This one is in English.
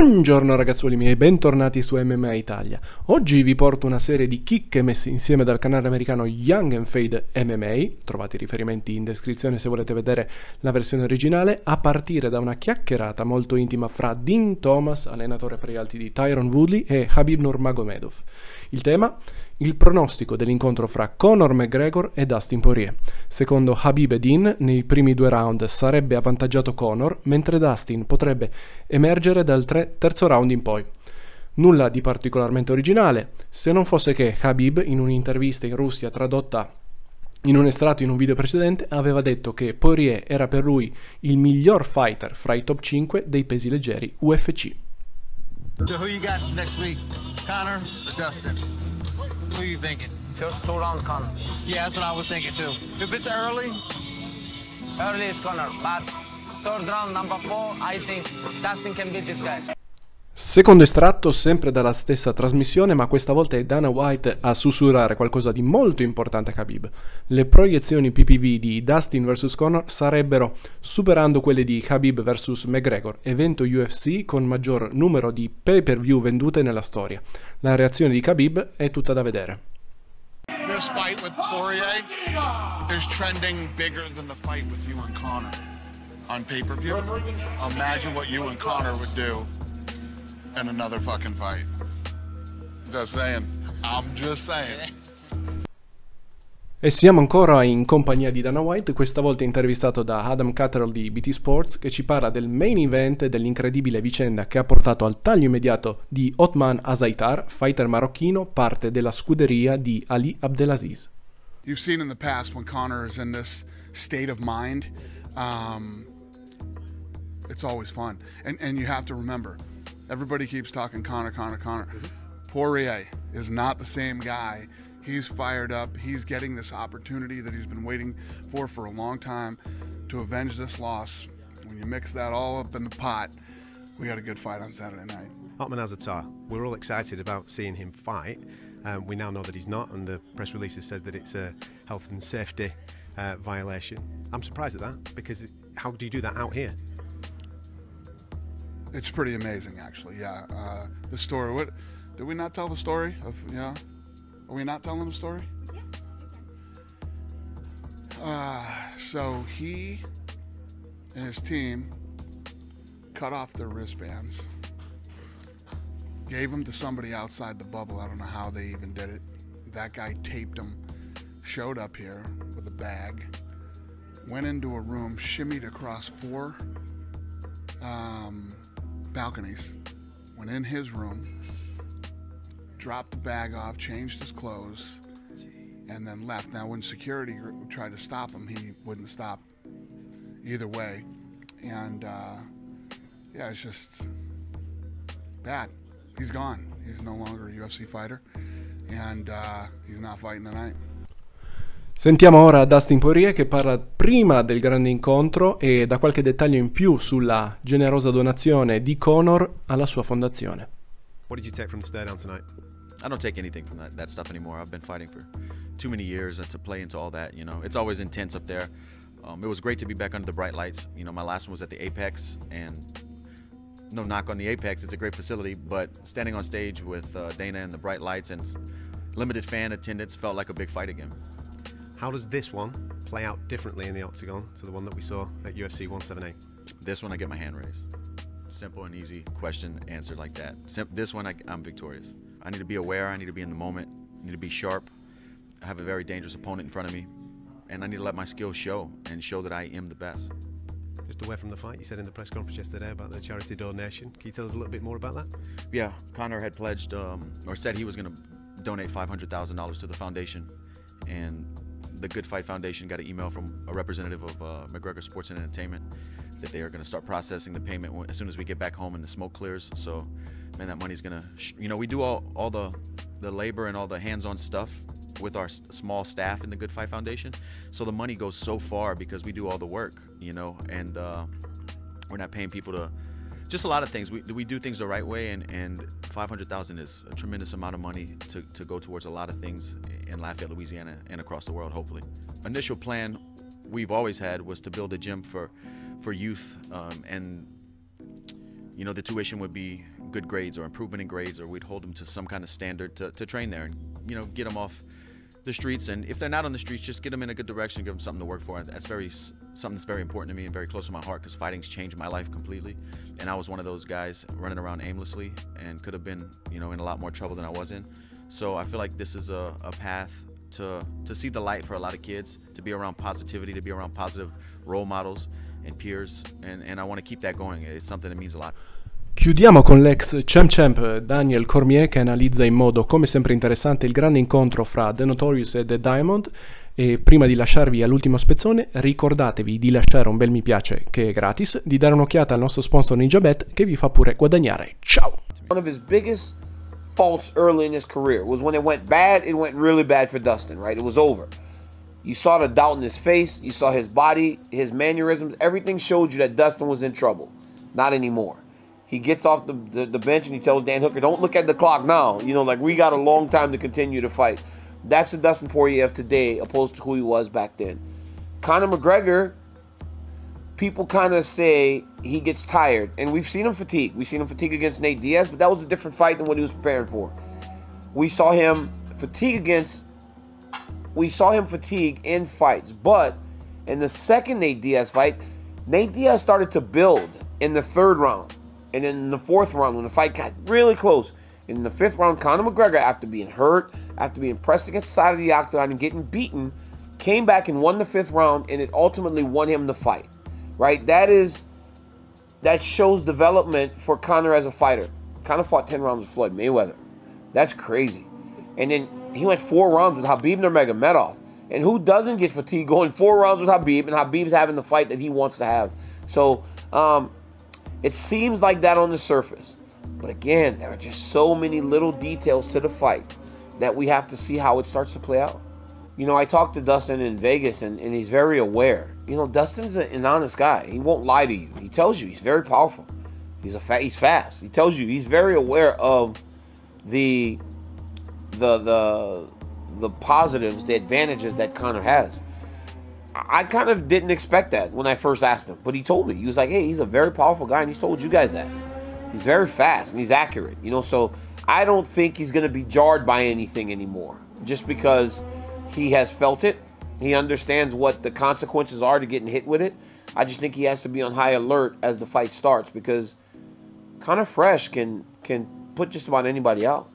Buongiorno ragazzuoli miei, bentornati su MMA Italia. Oggi vi porto una serie di chicche messe insieme dal canale americano Young and Fade MMA, trovate i riferimenti in descrizione se volete vedere la versione originale, a partire da una chiacchierata molto intima fra Dean Thomas, allenatore per gli alti di Tyron Woodley, e Habib Nurmagomedov. Il tema? Il pronostico dell'incontro fra Conor McGregor e Dustin Poirier. Secondo Habib e Dean, nei primi due round sarebbe avvantaggiato Conor, mentre Dustin potrebbe emergere dal tre- terzo round in poi. Nulla di particolarmente originale, se non fosse che Habib, in un'intervista in Russia tradotta in un estratto in un video precedente, aveva detto che Poirier era per lui il miglior fighter fra i top 5 dei pesi leggeri UFC. So who you got next week? Conor or Dustin? Who you thinking? First two rounds Conor. Yeah, that's what I was thinking too. If it's early, Early is Conor, but third round, number four, I think Dustin can beat this guy. Secondo estratto, sempre dalla stessa trasmissione, ma questa volta è Dana White a sussurrare qualcosa di molto importante a Khabib. Le proiezioni PPV di Dustin vs Conor sarebbero superando quelle di Khabib vs McGregor, evento UFC con maggior numero di pay-per-view vendute nella storia. La reazione di Khabib è tutta da vedere. This fight with Poirier is trending bigger than the fight with you and Connor on pay-per-view. Imagine what you and Connor would do in another fucking fight. Just saying. I'm just saying. E siamo ancora in compagnia di Dana White, questa volta intervistato da Adam Catterall di BT Sports, che ci parla del main event e dell'incredibile vicenda che ha portato al taglio immediato di Otman Azaitar, fighter marocchino, parte della scuderia di Ali Abdelaziz. You've seen in the past when Connor is in this state of mind, um, it's always fun. And, and you have to remember, everybody keeps talking Conor, Conor, Conor. Poirier is not the same guy. He's fired up. He's getting this opportunity that he's been waiting for for a long time to avenge this loss. When you mix that all up in the pot, we got a good fight on Saturday night. Ottman Azaitar, we're all excited about seeing him fight. Um, we now know that he's not, and the press release has said that it's a health and safety uh, violation. I'm surprised at that because how do you do that out here? It's pretty amazing, actually. Yeah, uh, the story. What did we not tell the story of? Yeah, are we not telling the story? Uh, so he and his team cut off their wristbands, gave them to somebody outside the bubble. I don't know how they even did it. That guy taped them, showed up here with a bag, went into a room, shimmied across four um, balconies, went in his room, dropped the bag off, changed his clothes, and then left. Now, when security tried to stop him, he wouldn't stop either way. And uh, yeah, it's just bad. He's gone. He's no longer a UFC fighter, and uh, he's not fighting tonight. Sentiamo ora Dustin Poirier che parla prima del grande incontro e dà qualche dettaglio in più sulla generosa donazione di Conor alla sua fondazione. What did you take from the stare down tonight? I don't take anything from that, that stuff anymore. I've been fighting for too many years and to play into all that, you know. It's always intense up there. Um, it was great to be back under the bright lights. You know, my last one was at the Apex, and no knock on the Apex, it's a great facility, but standing on stage with uh, Dana and the bright lights and limited fan attendance felt like a big fight again. How does this one play out differently in the octagon to the one that we saw at UFC 178? This one, I get my hand raised. Simple and easy question answered like that. Sim- this one, I, I'm victorious. I need to be aware. I need to be in the moment. I need to be sharp. I have a very dangerous opponent in front of me, and I need to let my skills show and show that I am the best. Just away from the fight, you said in the press conference yesterday about the charity donation. Can you tell us a little bit more about that? Yeah, Conor had pledged um, or said he was going to donate $500,000 to the foundation, and the Good Fight Foundation got an email from a representative of uh, McGregor Sports and Entertainment that they are going to start processing the payment as soon as we get back home and the smoke clears. So, man, that money's going to, you know, we do all all the the labor and all the hands-on stuff with our small staff in the Good Fight Foundation. So the money goes so far because we do all the work, you know, and uh, we're not paying people to just a lot of things. We, we do things the right way, and, and 500,000 is a tremendous amount of money to, to go towards a lot of things in Lafayette, Louisiana, and across the world, hopefully. Initial plan we've always had was to build a gym for, for youth, um, and you know, the tuition would be good grades or improvement in grades, or we'd hold them to some kind of standard to, to train there and, you know, get them off the streets. And if they're not on the streets, just get them in a good direction, give them something to work for. That's very something that's very important to me and very close to my heart because fighting's changed my life completely. And I was one of those guys running around aimlessly and could have been, you know, in a lot more trouble than I was in. So I feel like this is a, a path to to see the light for a lot of kids, to be around positivity, to be around positive role models and peers, and, and I want to keep that going. It's something that means a lot. Chiudiamo con l'ex champ champ eh, Daniel Cormier che analizza in modo come sempre interessante il grande incontro fra The Notorious e The Diamond e prima di lasciarvi all'ultimo spezzone ricordatevi di lasciare un bel mi piace che è gratis, di dare un'occhiata al nostro sponsor NinjaBet che vi fa pure guadagnare. Ciao! One of his biggest faults early in his career was when it went bad, it went really bad for Dustin, right? It was over. You saw the doubt in his face, you saw his body, his mannerisms, everything showed you that Dustin was in trouble. Not anymore. He gets off the, the, the, bench and he tells Dan Hooker, don't look at the clock now. You know, like we got a long time to continue to fight. That's the Dustin Poirier of today opposed to who he was back then. Conor McGregor, people kind of say he gets tired. And we've seen him fatigue. We've seen him fatigue against Nate Diaz, but that was a different fight than what he was preparing for. We saw him fatigue against we saw him fatigue in fights. But in the second Nate Diaz fight, Nate Diaz started to build in the third round. And then in the fourth round, when the fight got really close, in the fifth round, Conor McGregor, after being hurt, after being pressed against the side of the octagon and getting beaten, came back and won the fifth round, and it ultimately won him the fight. Right? That is that shows development for Conor as a fighter. Conor fought 10 rounds with Floyd Mayweather. That's crazy. And then he went four rounds with Khabib Nurmagomedov. And who doesn't get fatigued going four rounds with Khabib, and Khabib's having the fight that he wants to have. So um, it seems like that on the surface. But again, there are just so many little details to the fight that we have to see how it starts to play out. You know, I talked to Dustin in Vegas, and, and he's very aware. You know, Dustin's an honest guy. He won't lie to you. He tells you he's very powerful. He's a fa- he's fast. He tells you he's very aware of the the the the positives, the advantages that Conor has. I kind of didn't expect that when I first asked him, but he told me he was like, "Hey, he's a very powerful guy, and he's told you guys that. He's very fast and he's accurate, you know. So I don't think he's going to be jarred by anything anymore, just because he has felt it. He understands what the consequences are to getting hit with it. I just think he has to be on high alert as the fight starts because Conor Fresh can can put just about anybody out.